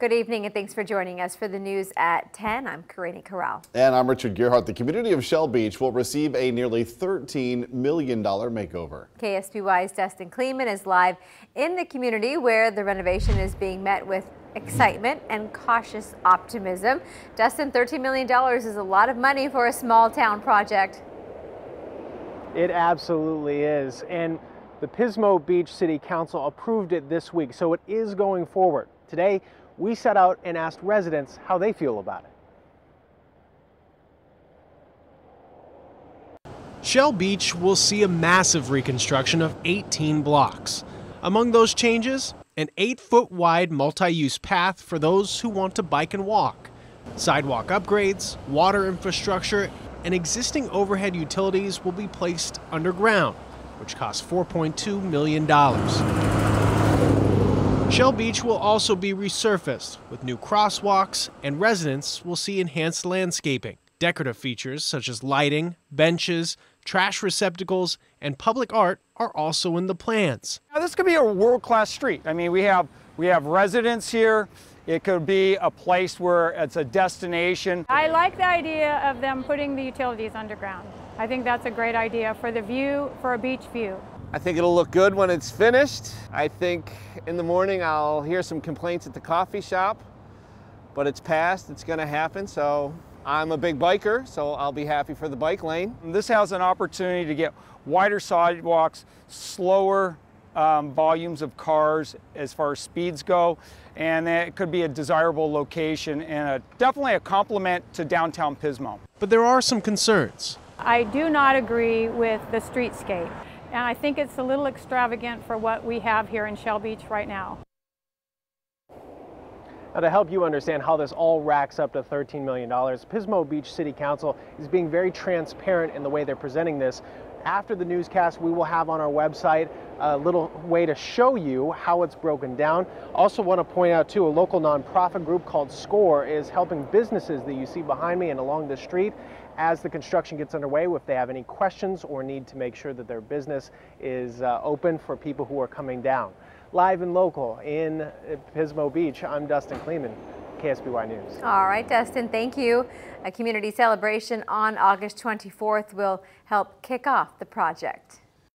Good evening and thanks for joining us for the news at 10. I'm Karine Corral. And I'm Richard Gearhart. The community of Shell Beach will receive a nearly $13 million makeover. KSBY's Dustin Kleeman is live in the community where the renovation is being met with excitement and cautious optimism. Dustin, $13 million is a lot of money for a small town project. It absolutely is. And the Pismo Beach City Council approved it this week, so it is going forward. Today, we set out and asked residents how they feel about it. Shell Beach will see a massive reconstruction of 18 blocks. Among those changes, an 8 foot wide multi use path for those who want to bike and walk, sidewalk upgrades, water infrastructure, and existing overhead utilities will be placed underground, which costs $4.2 million. Shell Beach will also be resurfaced with new crosswalks, and residents will see enhanced landscaping. Decorative features such as lighting, benches, trash receptacles, and public art are also in the plans. Now, this could be a world-class street. I mean, we have we have residents here. It could be a place where it's a destination. I like the idea of them putting the utilities underground. I think that's a great idea for the view, for a beach view. I think it'll look good when it's finished. I think in the morning I'll hear some complaints at the coffee shop, but it's past, it's gonna happen, so I'm a big biker, so I'll be happy for the bike lane. This has an opportunity to get wider sidewalks, slower um, volumes of cars as far as speeds go, and it could be a desirable location and a, definitely a complement to downtown Pismo. But there are some concerns. I do not agree with the streetscape and I think it's a little extravagant for what we have here in Shell Beach right now. Now to help you understand how this all racks up to $13 million, Pismo Beach City Council is being very transparent in the way they're presenting this. After the newscast, we will have on our website a little way to show you how it's broken down. Also want to point out too, a local nonprofit group called SCORE is helping businesses that you see behind me and along the street as the construction gets underway if they have any questions or need to make sure that their business is uh, open for people who are coming down. Live and local in Pismo Beach, I'm Dustin Kleeman. KSBY News. All right, Dustin, thank you. A community celebration on August 24th will help kick off the project.